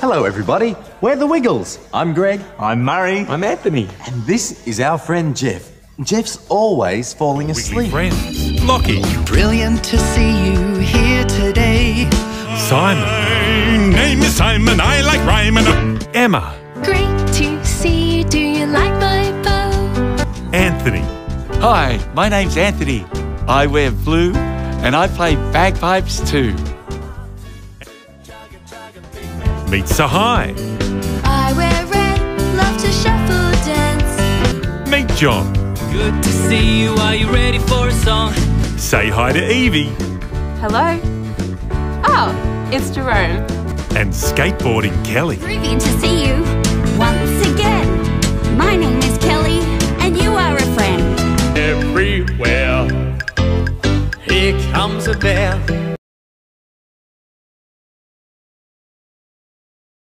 Hello, everybody. We're the Wiggles. I'm Greg. I'm Murray. I'm Anthony. And this is our friend Jeff. Jeff's always falling Wiggly asleep. friends. Lachy. Brilliant to see you here today. Simon. Name is Simon. I like rhyming. Emma. Great to see you. Do you like my bow? Anthony. Hi, my name's Anthony. I wear blue and I play bagpipes too. Meet Tsehay. I wear red, love to shuffle dance. Meet John. Good to see you. Are you ready for a song? Say hi to Evie. Hello? Oh, it's Jerome. And skateboarding Kelly. Brilliant to see you once again. My name is Kelly, and you are a friend. Everywhere. Comes a bear.